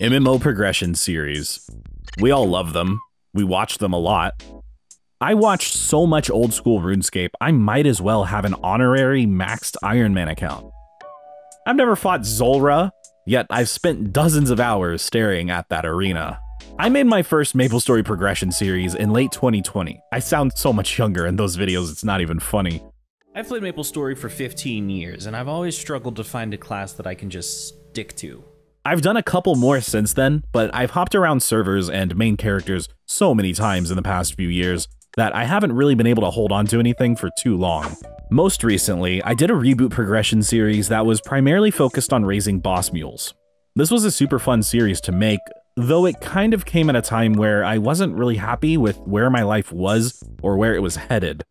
MMO progression series. We all love them. We watch them a lot. I watched so much old school RuneScape, I might as well have an honorary maxed Iron Man account. I've never fought Zulrah, yet I've spent dozens of hours staring at that arena. I made my first MapleStory progression series in late 2020. I sound so much younger in those videos, it's not even funny. I've played MapleStory for 15 years, and I've always struggled to find a class that I can just stick to. I've done a couple more since then, but I've hopped around servers and main characters so many times in the past few years that I haven't really been able to hold on to anything for too long. Most recently, I did a reboot progression series that was primarily focused on raising boss mules. This was a super fun series to make, though it kind of came at a time where I wasn't really happy with where my life was or where it was headed.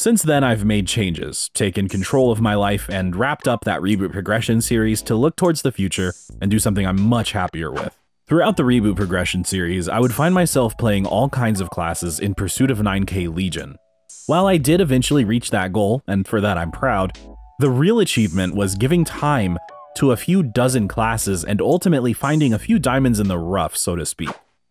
Since then, I've made changes, taken control of my life, and wrapped up that reboot progression series to look towards the future and do something I'm much happier with. Throughout the reboot progression series, I would find myself playing all kinds of classes in pursuit of 9k Legion. While I did eventually reach that goal, and for that I'm proud, the real achievement was giving time to a few dozen classes and ultimately finding a few diamonds in the rough, so to speak.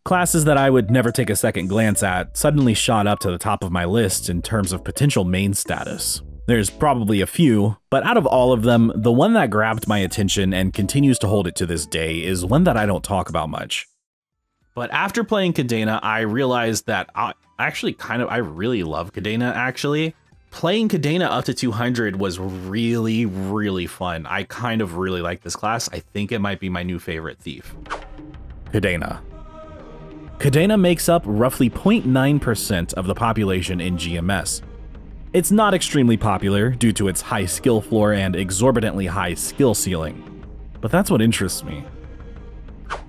Classes that I would never take a second glance at suddenly shot up to the top of my list in terms of potential main status. There's probably a few, but out of all of them, the one that grabbed my attention and continues to hold it to this day is one that I don't talk about much. But after playing Cadena, I realized that I actually kind of, I really love Cadena actually. Playing Cadena up to 200 was really, really fun. I kind of really like this class. I think it might be my new favorite thief. Cadena. Cadena makes up roughly 0.9% of the population in GMS. It's not extremely popular due to its high skill floor and exorbitantly high skill ceiling, but that's what interests me.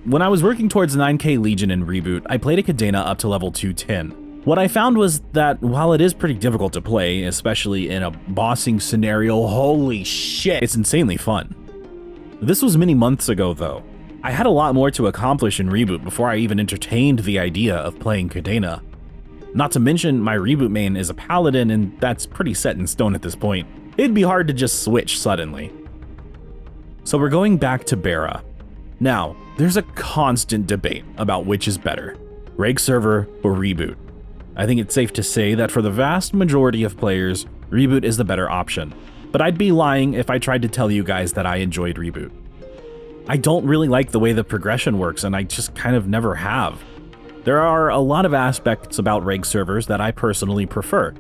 When I was working towards 9k Legion in Reboot, I played a Cadena up to level 210. What I found was that while it is pretty difficult to play, especially in a bossing scenario, holy shit, it's insanely fun. This was many months ago though, I had a lot more to accomplish in Reboot before I even entertained the idea of playing Cadena. Not to mention, my Reboot main is a Paladin and that's pretty set in stone at this point. It'd be hard to just switch suddenly. So we're going back to Bera. Now, there's a constant debate about which is better, Reg Server or Reboot. I think it's safe to say that for the vast majority of players, Reboot is the better option, but I'd be lying if I tried to tell you guys that I enjoyed Reboot. I don't really like the way the progression works, and I just kind of never have. There are a lot of aspects about reg servers that I personally prefer.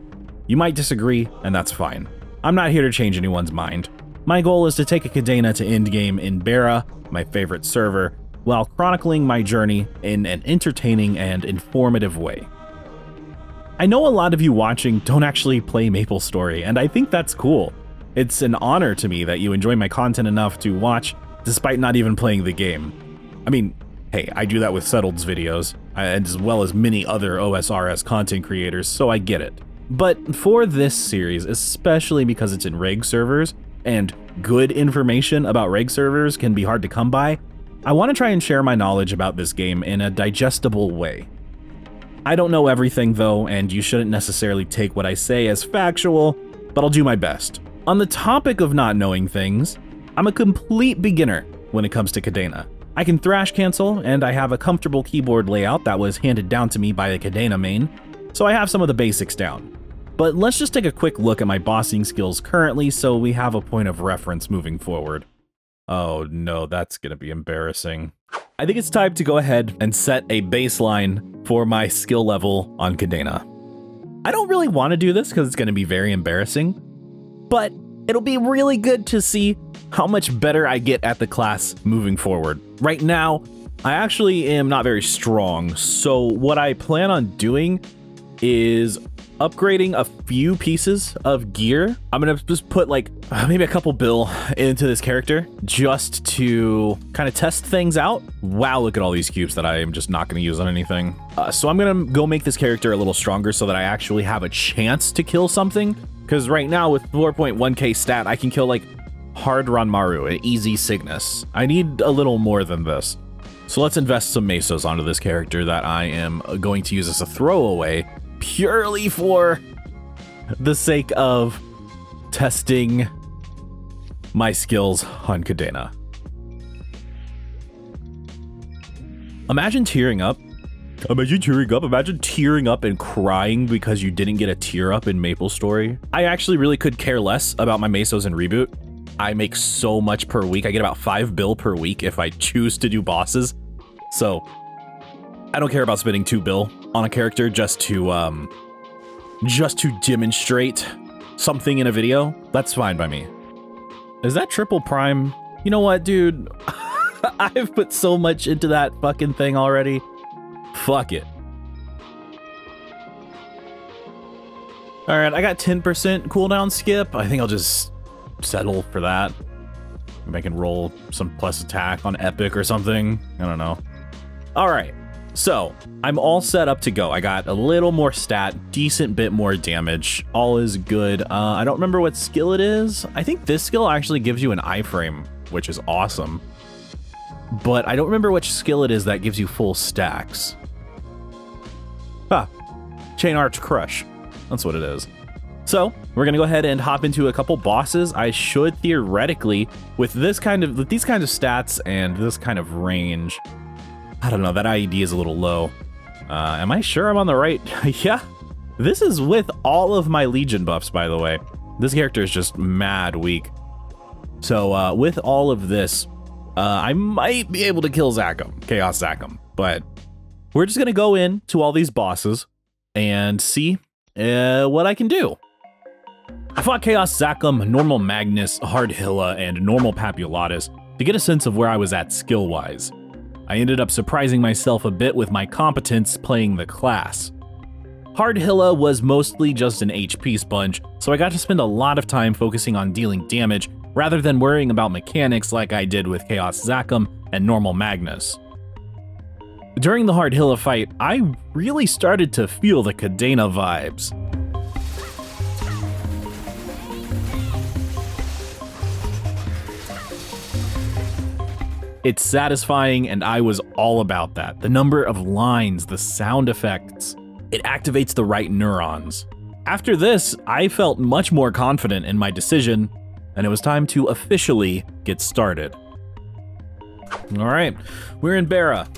You might disagree, and that's fine. I'm not here to change anyone's mind. My goal is to take a Cadena to endgame in Bera, my favorite server, while chronicling my journey in an entertaining and informative way. I know a lot of you watching don't actually play MapleStory, and I think that's cool. It's an honor to me that you enjoy my content enough to watch despite not even playing the game. I mean, hey, I do that with Settled's videos, uh, as well as many other OSRS content creators, so I get it. But for this series, especially because it's in reg servers, and good information about reg servers can be hard to come by, I want to try and share my knowledge about this game in a digestible way. I don't know everything though, and you shouldn't necessarily take what I say as factual, but I'll do my best. On the topic of not knowing things, I'm a complete beginner when it comes to Cadena. I can thrash cancel, and I have a comfortable keyboard layout that was handed down to me by the Cadena main, so I have some of the basics down. But let's just take a quick look at my bossing skills currently so we have a point of reference moving forward. Oh no, that's gonna be embarrassing. I think it's time to go ahead and set a baseline for my skill level on Cadena. I don't really want to do this because it's going to be very embarrassing, but it'll be really good to see how much better I get at the class moving forward. Right now, I actually am not very strong, so what I plan on doing is upgrading a few pieces of gear. I'm gonna just put like maybe a couple bill into this character just to kind of test things out. Wow, look at all these cubes that I am just not gonna use on anything. Uh, so I'm gonna go make this character a little stronger so that I actually have a chance to kill something. Because right now with 4.1k stat, I can kill like Hard Ranmaru, an easy Cygnus. I need a little more than this. So let's invest some Mesos onto this character that I am going to use as a throwaway purely for the sake of testing my skills on Kadena. Imagine tearing up. Imagine tearing up. Imagine tearing up and crying because you didn't get a tear up in Maple Story. I actually really could care less about my Mesos in Reboot. I make so much per week. I get about five bill per week if I choose to do bosses. So I don't care about spending two bill on a character just to um just to demonstrate something in a video. That's fine by me. Is that triple prime? You know what, dude? I've put so much into that fucking thing already. Fuck it. Alright, I got 10% cooldown skip. I think I'll just settle for that. Maybe I can roll some plus attack on epic or something. I don't know. Alright, so I'm all set up to go. I got a little more stat, decent bit more damage. All is good. Uh, I don't remember what skill it is. I think this skill actually gives you an iframe, which is awesome. But I don't remember which skill it is that gives you full stacks. Ah, Chain Arch Crush. That's what it is. So we're gonna go ahead and hop into a couple bosses. I should theoretically, with this kind of with these kinds of stats and this kind of range, I don't know, that IED is a little low. Uh, am I sure I'm on the right? yeah, this is with all of my Legion buffs, by the way. This character is just mad weak. So uh, with all of this, uh, I might be able to kill Zakum, Chaos Zakum, but we're just gonna go in to all these bosses and see uh, what I can do. I fought Chaos Zakum, Normal Magnus, Hard Hilla, and Normal Papulatus to get a sense of where I was at skill-wise. I ended up surprising myself a bit with my competence playing the class. Hard Hilla was mostly just an HP sponge, so I got to spend a lot of time focusing on dealing damage rather than worrying about mechanics like I did with Chaos Zakum and Normal Magnus. During the Hard Hilla fight, I really started to feel the Cadena vibes. It's satisfying, and I was all about that. The number of lines, the sound effects, it activates the right neurons. After this, I felt much more confident in my decision, and it was time to officially get started. All right, we're in Bera.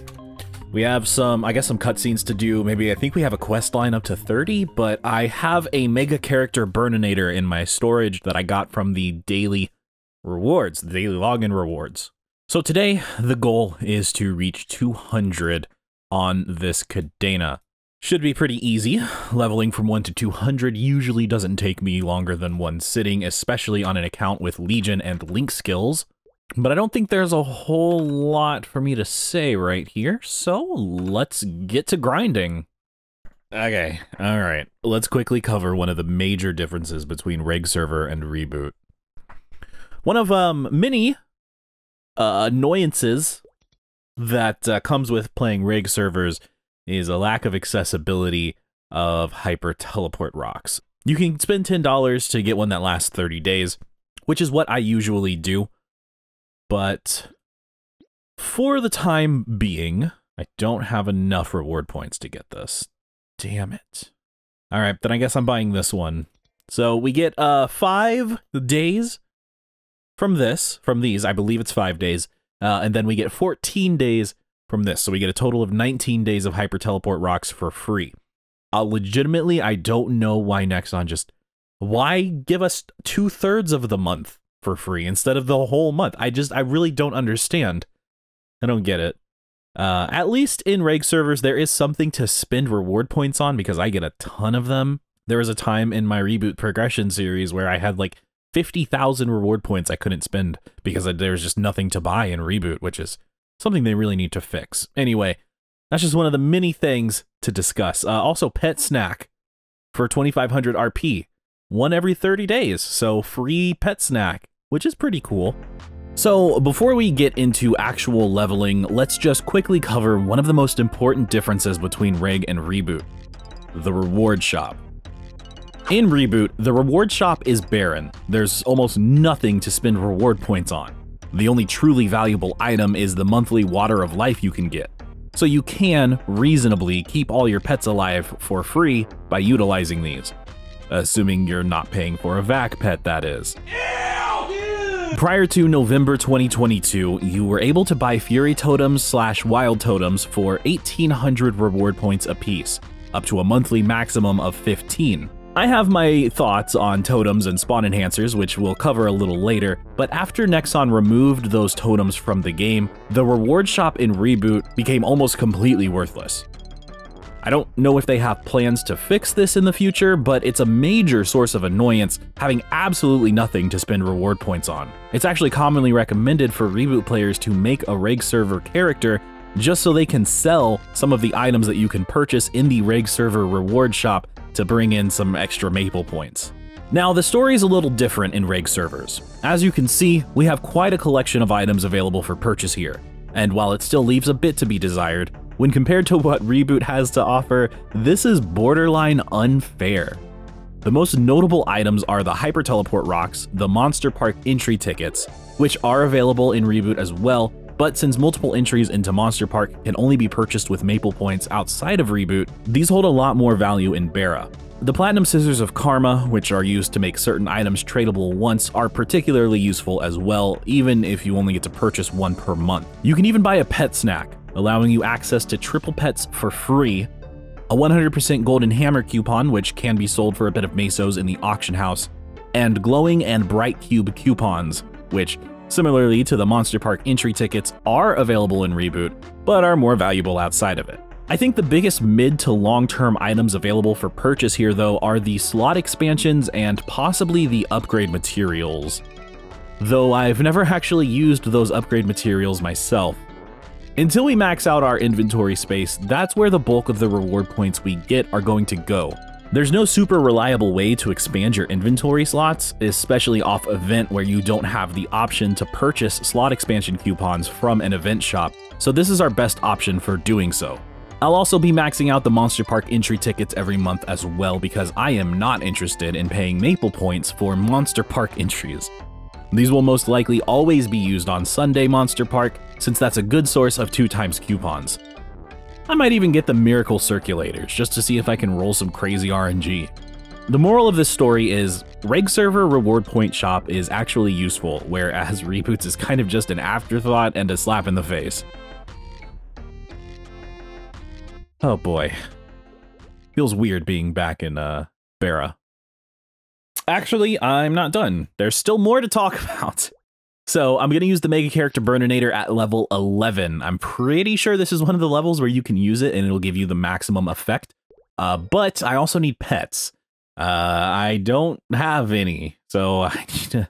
We have some, I guess, some cutscenes to do. Maybe I think we have a quest line up to 30, but I have a mega character Burninator in my storage that I got from the daily rewards, the daily login rewards. So today, the goal is to reach 200 on this Cadena. Should be pretty easy. Leveling from 1 to 200 usually doesn't take me longer than one sitting, especially on an account with Legion and Link skills. But I don't think there's a whole lot for me to say right here, so let's get to grinding. Okay, alright. Let's quickly cover one of the major differences between Reg Server and Reboot. One of um many uh, annoyances that uh, comes with playing reg servers is a lack of accessibility of hyper teleport rocks. You can spend $10 to get one that lasts 30 days, which is what I usually do. But for the time being, I don't have enough reward points to get this. Damn it. All right, then I guess I'm buying this one. So we get uh 5 days from this, from these, I believe it's five days, uh, and then we get 14 days from this. So we get a total of 19 days of hyper teleport rocks for free. Uh, legitimately, I don't know why Nexon just why give us two thirds of the month for free instead of the whole month. I just I really don't understand. I don't get it. Uh, at least in reg servers, there is something to spend reward points on because I get a ton of them. There was a time in my reboot progression series where I had like 50,000 reward points I couldn't spend because there's just nothing to buy in Reboot, which is something they really need to fix. Anyway, that's just one of the many things to discuss. Uh, also, Pet Snack for 2500 RP, one every 30 days, so free Pet Snack, which is pretty cool. So, before we get into actual leveling, let's just quickly cover one of the most important differences between Reg and Reboot the reward shop. In Reboot, the reward shop is barren. There's almost nothing to spend reward points on. The only truly valuable item is the monthly Water of Life you can get. So you can, reasonably, keep all your pets alive for free by utilizing these. Assuming you're not paying for a vac pet, that is. Prior to November 2022, you were able to buy Fury Totems slash Wild Totems for 1800 reward points apiece, up to a monthly maximum of 15. I have my thoughts on totems and spawn enhancers, which we'll cover a little later, but after Nexon removed those totems from the game, the reward shop in Reboot became almost completely worthless. I don't know if they have plans to fix this in the future, but it's a major source of annoyance having absolutely nothing to spend reward points on. It's actually commonly recommended for reboot players to make a reg server character just so they can sell some of the items that you can purchase in the reg server reward shop to bring in some extra maple points. Now, the story is a little different in reg servers. As you can see, we have quite a collection of items available for purchase here, and while it still leaves a bit to be desired, when compared to what Reboot has to offer, this is borderline unfair. The most notable items are the Hyper Teleport Rocks, the Monster Park entry tickets, which are available in Reboot as well, but since multiple entries into Monster Park can only be purchased with Maple points outside of Reboot, these hold a lot more value in Bera. The Platinum Scissors of Karma, which are used to make certain items tradable once, are particularly useful as well, even if you only get to purchase one per month. You can even buy a pet snack, allowing you access to triple pets for free, a 100% golden hammer coupon, which can be sold for a bit of mesos in the auction house, and glowing and bright cube coupons, which, similarly to the Monster Park entry tickets, are available in Reboot, but are more valuable outside of it. I think the biggest mid to long term items available for purchase here, though, are the slot expansions and possibly the upgrade materials. Though I've never actually used those upgrade materials myself, until we max out our inventory space, that's where the bulk of the reward points we get are going to go. There's no super reliable way to expand your inventory slots, especially off event where you don't have the option to purchase slot expansion coupons from an event shop, so this is our best option for doing so. I'll also be maxing out the Monster Park entry tickets every month as well because I am not interested in paying Maple points for Monster Park entries. These will most likely always be used on Sunday Monster Park, since that's a good source of 2 times coupons. I might even get the Miracle Circulators, just to see if I can roll some crazy RNG. The moral of this story is, Reg Server Reward Point Shop is actually useful, whereas Reboots is kind of just an afterthought and a slap in the face. Oh boy. Feels weird being back in, uh, Bera. Actually, I'm not done. There's still more to talk about. So I'm going to use the Mega Character Burninator at level 11. I'm pretty sure this is one of the levels where you can use it and it'll give you the maximum effect. Uh, but I also need pets. Uh, I don't have any, so I need to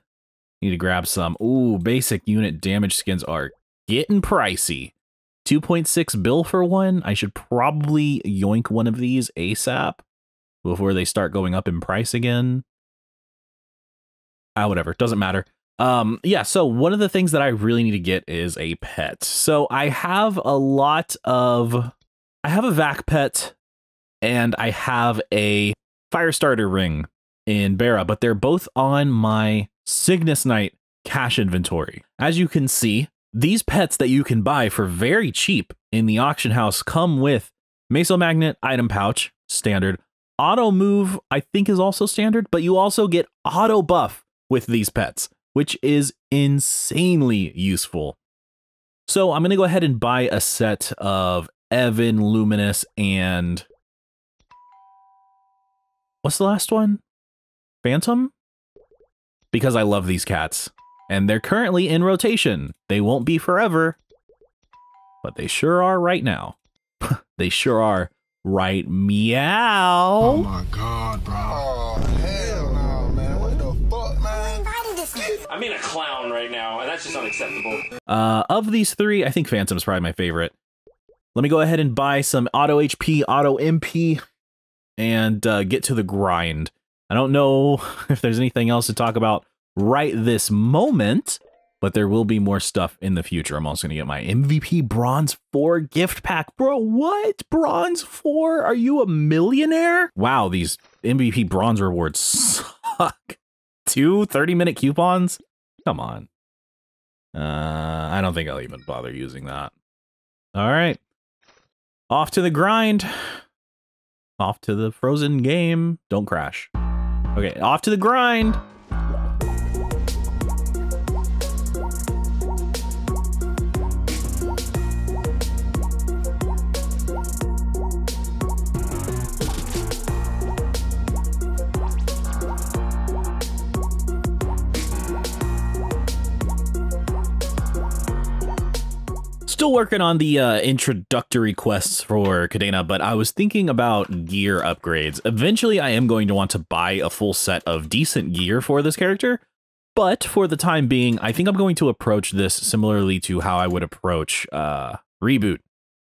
need to grab some. Ooh, basic unit damage skins are getting pricey. 2.6 bill for one. I should probably yoink one of these ASAP before they start going up in price again ah, whatever, doesn't matter. Um, yeah, so one of the things that I really need to get is a pet. So I have a lot of, I have a vac pet and I have a fire starter ring in Bera, but they're both on my Cygnus Knight cash inventory. As you can see, these pets that you can buy for very cheap in the auction house come with Meso Magnet item pouch, standard. Auto move, I think, is also standard, but you also get auto buff with these pets, which is insanely useful. So I'm going to go ahead and buy a set of Evan, Luminous, and... What's the last one? Phantom? Because I love these cats. And they're currently in rotation. They won't be forever. But they sure are right now. they sure are right meow. Oh my god, bro. I'm a clown right now, and that's just unacceptable. Uh, of these three, I think Phantom's probably my favorite. Let me go ahead and buy some auto HP, auto MP, and uh, get to the grind. I don't know if there's anything else to talk about right this moment, but there will be more stuff in the future. I'm also going to get my MVP Bronze 4 gift pack. Bro, what? Bronze 4? Are you a millionaire? Wow, these MVP Bronze rewards suck two 30 minute coupons? Come on. Uh, I don't think I'll even bother using that. All right. Off to the grind. Off to the frozen game. Don't crash. Okay, off to the grind. Still working on the uh, introductory quests for Cadena, but I was thinking about gear upgrades. Eventually, I am going to want to buy a full set of decent gear for this character, but for the time being, I think I'm going to approach this similarly to how I would approach uh, Reboot.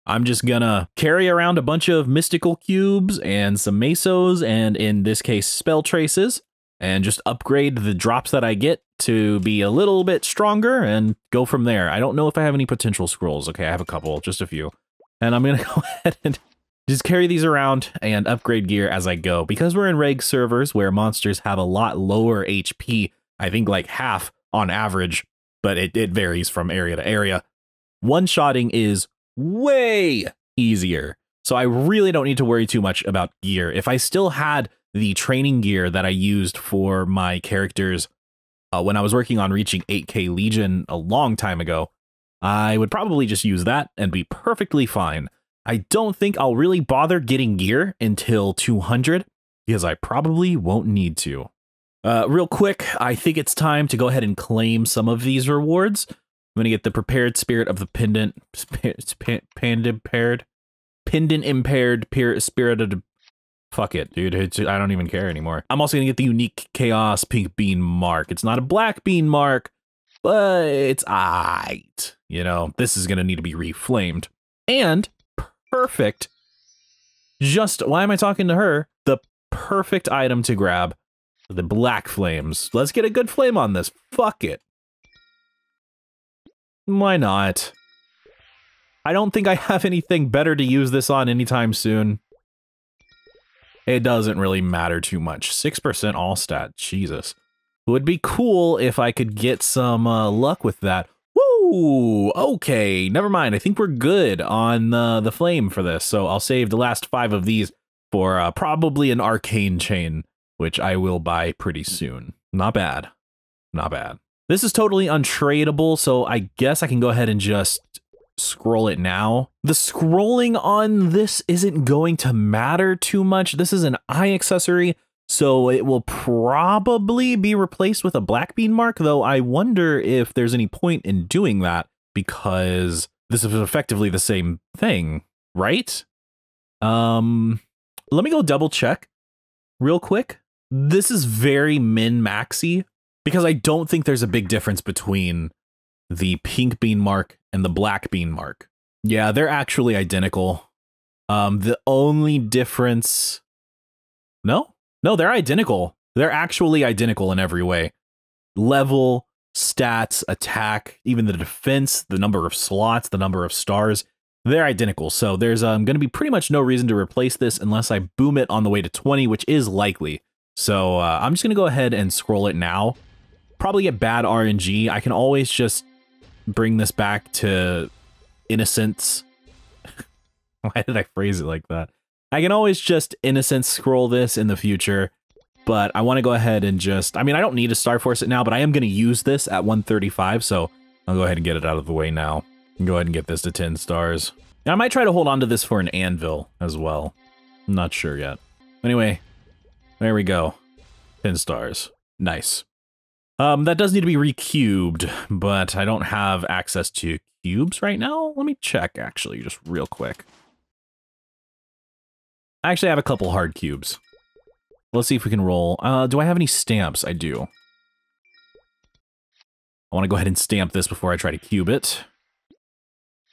I'm just gonna carry around a bunch of mystical cubes and some mesos, and in this case, spell traces, and just upgrade the drops that I get to be a little bit stronger and go from there. I don't know if I have any potential scrolls. Okay, I have a couple, just a few. And I'm gonna go ahead and just carry these around and upgrade gear as I go. Because we're in reg servers where monsters have a lot lower HP, I think like half on average, but it, it varies from area to area. One-shotting is way easier. So I really don't need to worry too much about gear. If I still had the training gear that I used for my characters uh, when I was working on reaching 8k Legion a long time ago, I would probably just use that and be perfectly fine. I don't think I'll really bother getting gear until 200 because I probably won't need to. Uh, real quick, I think it's time to go ahead and claim some of these rewards. I'm going to get the prepared spirit of the pendant, pendant impaired, pendant impaired spirit of the Fuck it, dude. It's, I don't even care anymore. I'm also gonna get the unique Chaos Pink Bean mark. It's not a black bean mark, but it's aight. You know, this is gonna need to be reflamed. And perfect. Just why am I talking to her? The perfect item to grab. The black flames. Let's get a good flame on this. Fuck it. Why not? I don't think I have anything better to use this on anytime soon it doesn't really matter too much. 6% all stat, Jesus. Would be cool if I could get some uh, luck with that. Woo! Okay, never mind. I think we're good on uh, the flame for this. So I'll save the last five of these for uh, probably an arcane chain, which I will buy pretty soon. Not bad. Not bad. This is totally untradeable, so I guess I can go ahead and just scroll it now. The scrolling on this isn't going to matter too much. This is an eye accessory, so it will probably be replaced with a black bean mark, though I wonder if there's any point in doing that because this is effectively the same thing, right? Um, let me go double check real quick. This is very min maxy because I don't think there's a big difference between the pink bean mark and the black bean mark. Yeah, they're actually identical. Um, the only difference. No, no, they're identical. They're actually identical in every way. Level, stats, attack, even the defense, the number of slots, the number of stars, they're identical. So there's um, going to be pretty much no reason to replace this unless I boom it on the way to 20, which is likely. So uh, I'm just going to go ahead and scroll it now. Probably get bad RNG. I can always just bring this back to innocence. Why did I phrase it like that? I can always just innocence scroll this in the future, but I want to go ahead and just, I mean, I don't need to Star Force it now, but I am going to use this at 135, so I'll go ahead and get it out of the way now. Go ahead and get this to 10 stars. I might try to hold on to this for an anvil as well. I'm not sure yet. Anyway, there we go. 10 stars. Nice. Um, that does need to be recubed, but I don't have access to cubes right now. Let me check, actually, just real quick. I actually have a couple hard cubes. Let's see if we can roll. Uh, do I have any stamps? I do. I want to go ahead and stamp this before I try to cube it.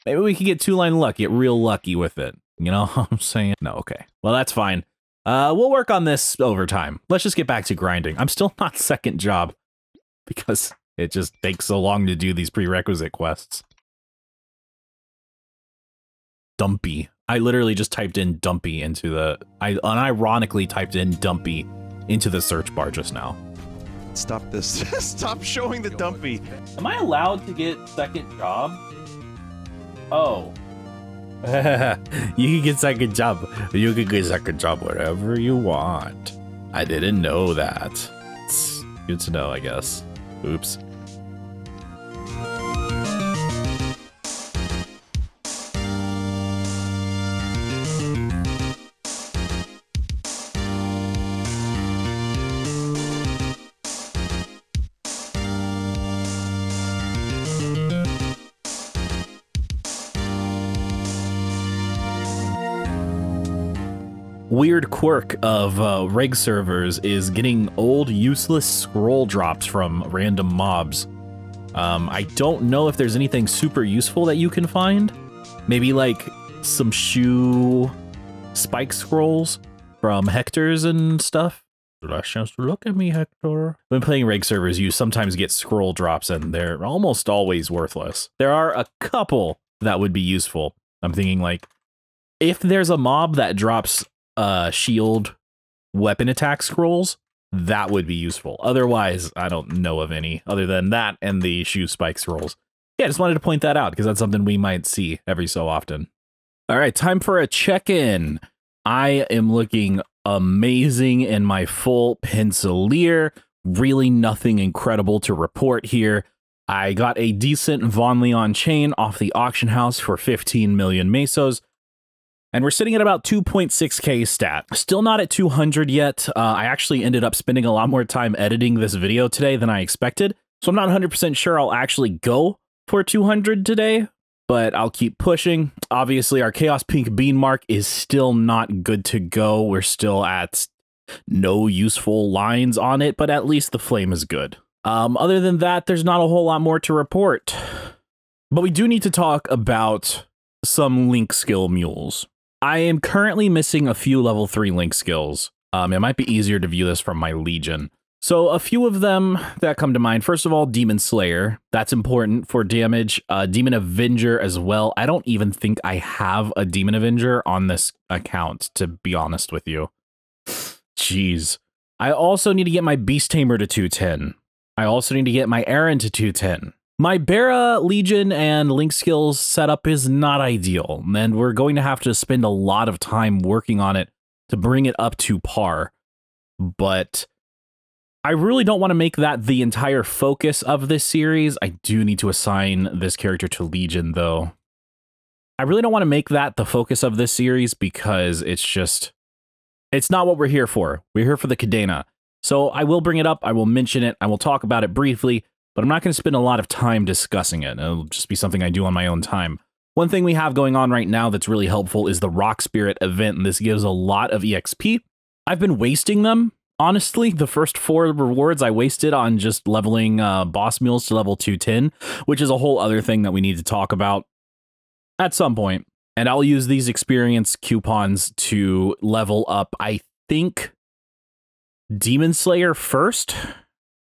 Maybe we can get two-line luck, get real lucky with it. You know what I'm saying? No, okay. Well, that's fine. Uh, we'll work on this over time. Let's just get back to grinding. I'm still not second job because it just takes so long to do these prerequisite quests. Dumpy. I literally just typed in Dumpy into the... I unironically typed in Dumpy into the search bar just now. Stop this. Stop showing the Dumpy. Am I allowed to get second job? Oh. you can get second job. You can get second job wherever you want. I didn't know that. It's good to know, I guess. Oops. Weird quirk of uh, reg servers is getting old, useless scroll drops from random mobs. Um, I don't know if there's anything super useful that you can find. Maybe like some shoe spike scrolls from Hector's and stuff. Just look at me, Hector. When playing reg servers, you sometimes get scroll drops and they're almost always worthless. There are a couple that would be useful. I'm thinking like, if there's a mob that drops uh, shield weapon attack scrolls, that would be useful. Otherwise, I don't know of any other than that and the shoe spike scrolls. Yeah, just wanted to point that out because that's something we might see every so often. All right, time for a check in. I am looking amazing in my full Pensalir. Really nothing incredible to report here. I got a decent Von Leon chain off the auction house for 15 million mesos. And we're sitting at about 2.6k stat. Still not at 200 yet. Uh, I actually ended up spending a lot more time editing this video today than I expected. So I'm not 100% sure I'll actually go for 200 today, but I'll keep pushing. Obviously, our Chaos Pink Bean mark is still not good to go. We're still at no useful lines on it, but at least the flame is good. Um, other than that, there's not a whole lot more to report. But we do need to talk about some link skill mules. I am currently missing a few level 3 link skills. Um, it might be easier to view this from my Legion. So a few of them that come to mind. First of all, Demon Slayer. That's important for damage. Uh, Demon Avenger as well. I don't even think I have a Demon Avenger on this account, to be honest with you. Jeez. I also need to get my Beast Tamer to 210. I also need to get my Aran to 210. My Bera Legion and Link skills setup is not ideal, and we're going to have to spend a lot of time working on it to bring it up to par. But I really don't want to make that the entire focus of this series. I do need to assign this character to Legion, though. I really don't want to make that the focus of this series because it's just, it's not what we're here for. We're here for the Cadena. So I will bring it up, I will mention it, I will talk about it briefly, but I'm not going to spend a lot of time discussing it. It'll just be something I do on my own time. One thing we have going on right now that's really helpful is the Rock Spirit event, and this gives a lot of EXP. I've been wasting them. Honestly, the first four rewards I wasted on just leveling uh, boss mules to level 210, which is a whole other thing that we need to talk about at some point. And I'll use these experience coupons to level up, I think, Demon Slayer first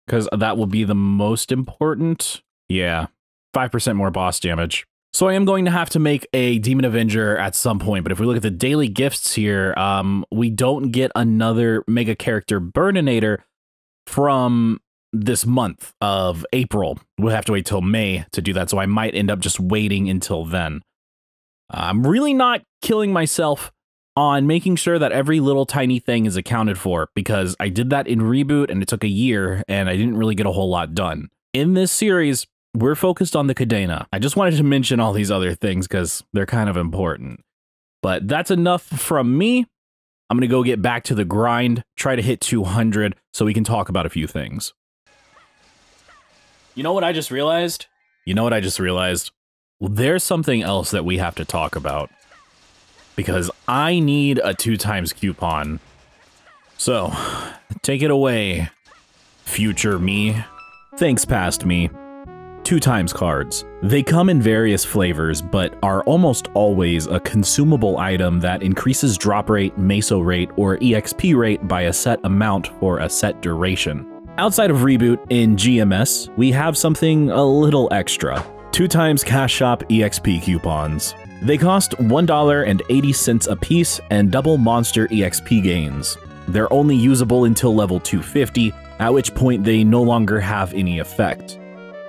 because that will be the most important. Yeah, 5% more boss damage. So I am going to have to make a Demon Avenger at some point, but if we look at the daily gifts here, um, we don't get another mega character Burninator from this month of April. We'll have to wait till May to do that, so I might end up just waiting until then. I'm really not killing myself on making sure that every little tiny thing is accounted for because I did that in Reboot and it took a year and I didn't really get a whole lot done. In this series, we're focused on the Cadena. I just wanted to mention all these other things because they're kind of important. But that's enough from me. I'm going to go get back to the grind, try to hit 200 so we can talk about a few things. You know what I just realized? You know what I just realized? Well, there's something else that we have to talk about because I need a two times coupon. So, take it away, future me. Thanks, past me. Two times cards. They come in various flavors, but are almost always a consumable item that increases drop rate, meso rate, or EXP rate by a set amount for a set duration. Outside of Reboot in GMS, we have something a little extra. Two times Cash Shop EXP coupons. They cost $1.80 a piece and double monster EXP gains. They're only usable until level 250, at which point they no longer have any effect.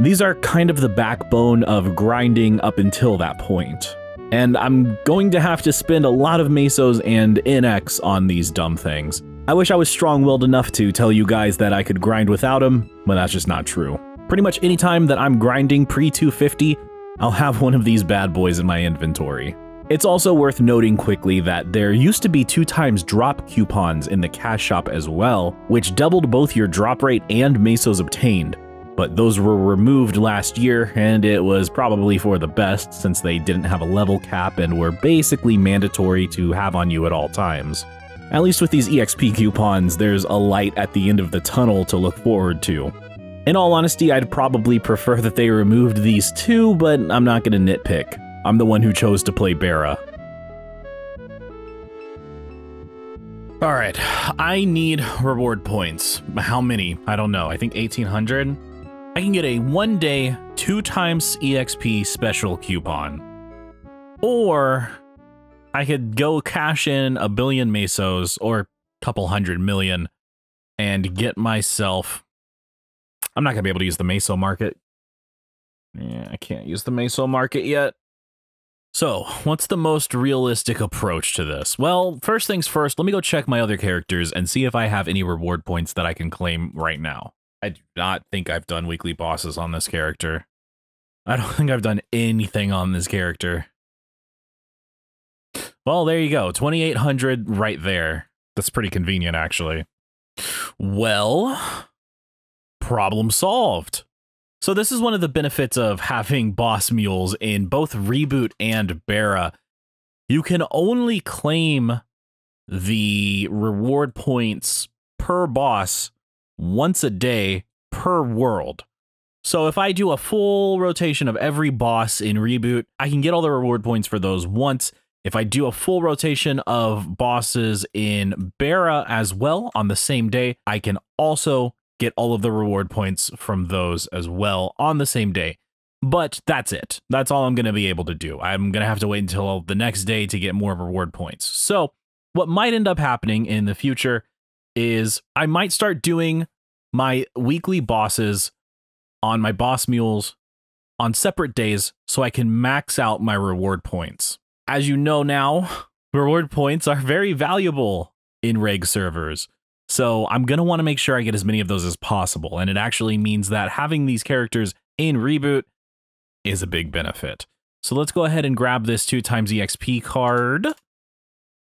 These are kind of the backbone of grinding up until that point. And I'm going to have to spend a lot of mesos and NX on these dumb things. I wish I was strong-willed enough to tell you guys that I could grind without them, but that's just not true. Pretty much any time that I'm grinding pre-250, I'll have one of these bad boys in my inventory. It's also worth noting quickly that there used to be two times drop coupons in the cash shop as well, which doubled both your drop rate and mesos obtained, but those were removed last year, and it was probably for the best since they didn't have a level cap and were basically mandatory to have on you at all times. At least with these EXP coupons, there's a light at the end of the tunnel to look forward to. In all honesty, I'd probably prefer that they removed these two, but I'm not gonna nitpick. I'm the one who chose to play Bera. Alright, I need reward points. How many? I don't know. I think 1800? I can get a one day, two times EXP special coupon. Or I could go cash in a billion mesos or a couple hundred million and get myself. I'm not going to be able to use the meso market. Yeah, I can't use the meso market yet. So, what's the most realistic approach to this? Well, first things first, let me go check my other characters and see if I have any reward points that I can claim right now. I do not think I've done weekly bosses on this character. I don't think I've done anything on this character. Well, there you go. 2800 right there. That's pretty convenient, actually. Well, problem solved. So this is one of the benefits of having boss mules in both Reboot and Bera. You can only claim the reward points per boss once a day per world. So if I do a full rotation of every boss in Reboot, I can get all the reward points for those once. If I do a full rotation of bosses in Bera as well on the same day, I can also get all of the reward points from those as well on the same day. But that's it. That's all I'm going to be able to do. I'm going to have to wait until the next day to get more reward points. So, what might end up happening in the future is I might start doing my weekly bosses on my boss mules on separate days so I can max out my reward points. As you know now, reward points are very valuable in reg servers. So I'm going to want to make sure I get as many of those as possible. And it actually means that having these characters in Reboot is a big benefit. So let's go ahead and grab this 2 times EXP card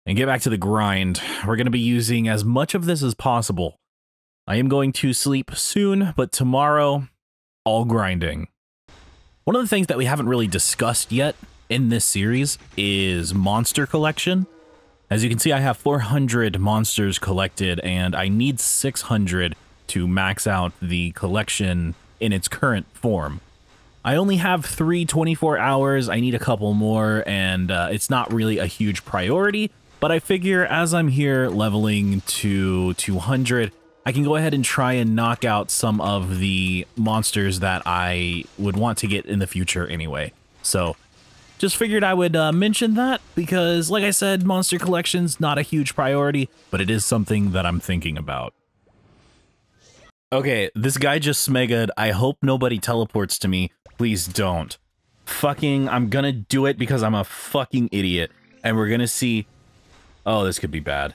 and get back to the grind. We're going to be using as much of this as possible. I am going to sleep soon, but tomorrow, all grinding. One of the things that we haven't really discussed yet in this series is monster collection. As you can see, I have 400 monsters collected, and I need 600 to max out the collection in its current form. I only have three 24 hours, I need a couple more, and uh, it's not really a huge priority, but I figure as I'm here leveling to 200, I can go ahead and try and knock out some of the monsters that I would want to get in the future anyway. So just figured I would uh, mention that because, like I said, Monster Collection's not a huge priority, but it is something that I'm thinking about. Okay, this guy just smegad. I hope nobody teleports to me. Please don't. Fucking, I'm gonna do it because I'm a fucking idiot. And we're gonna see... Oh, this could be bad.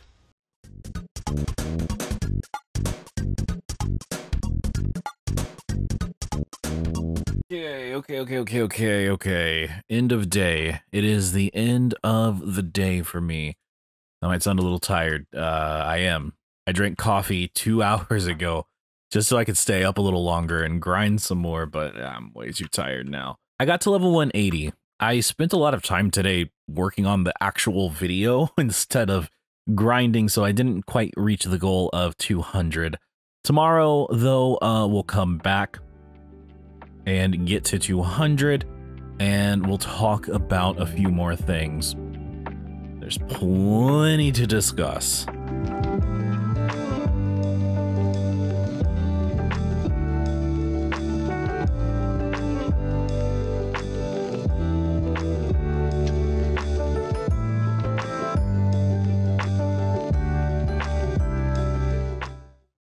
Okay, okay, okay, okay, okay, okay. End of day. It is the end of the day for me. I might sound a little tired. Uh, I am. I drank coffee two hours ago just so I could stay up a little longer and grind some more, but I'm way too tired now. I got to level 180. I spent a lot of time today working on the actual video instead of grinding, so I didn't quite reach the goal of 200. Tomorrow, though, uh, we'll come back and get to 200 and we'll talk about a few more things. There's plenty to discuss.